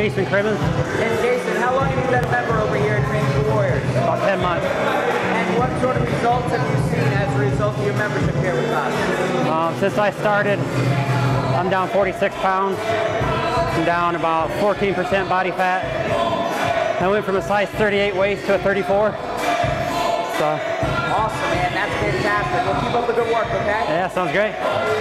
Jason Crimmins. And Jason, how long have you been a member over here at Training the Warriors? About 10 months. And what sort of results have you seen as a result of your membership here with us? Um, since I started, I'm down 46 pounds. I'm down about 14% body fat. I went from a size 38 waist to a 34. So, Awesome, man. That's fantastic. Well, keep up the good work, okay? yeah, sounds great.